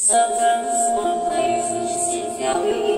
Sometimes one place is in